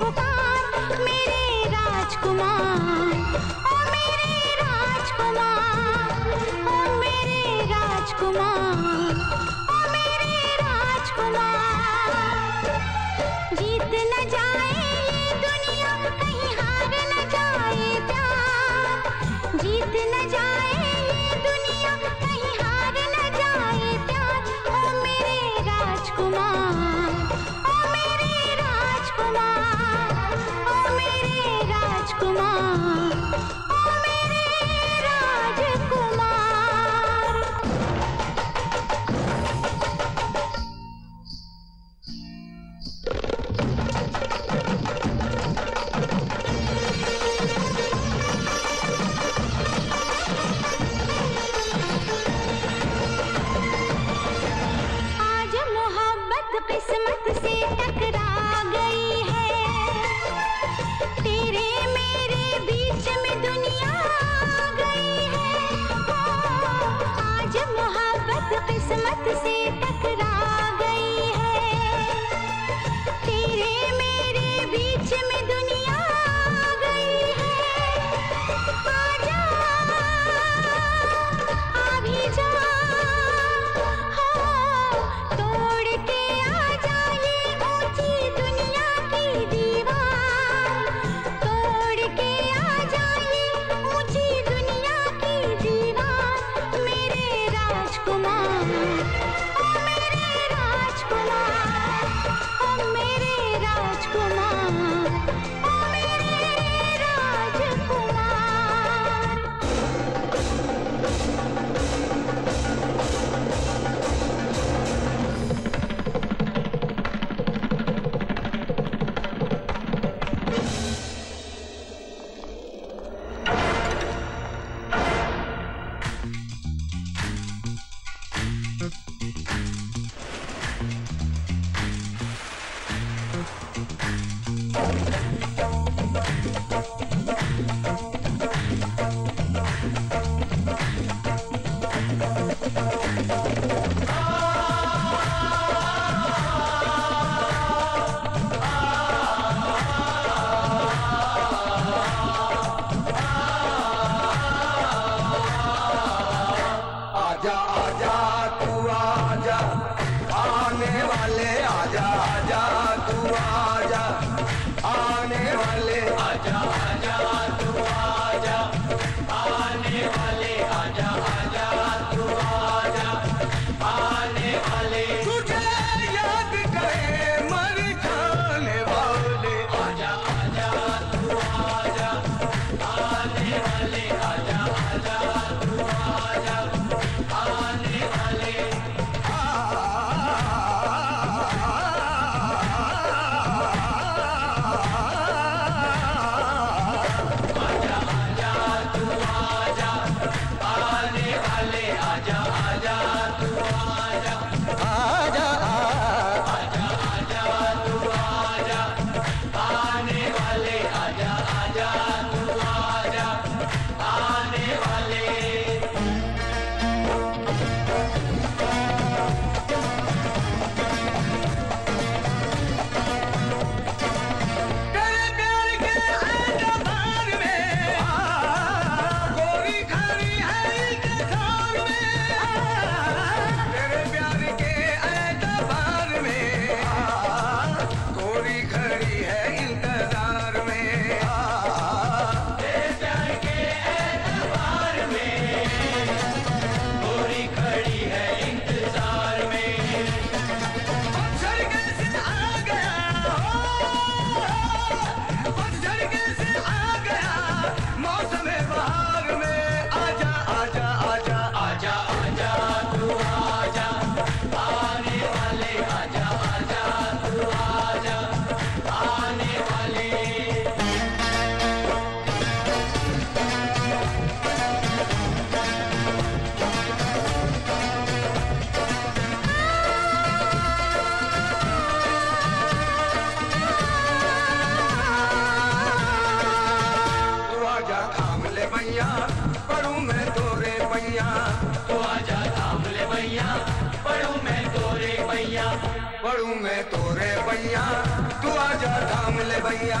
पुकार। मेरे राजकुमार, ओ मेरे राजकुमार, ओ मेरे राजकुमार, ओ मेरे राजकुमार। जीत न जाए you भैया तू आजा धाम ले भैया।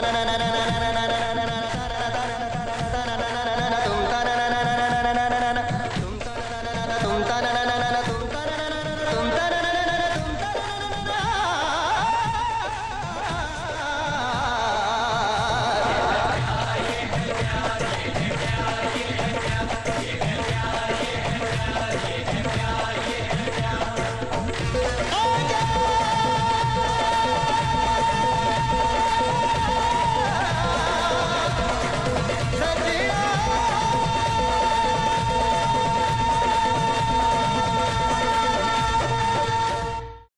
na na na na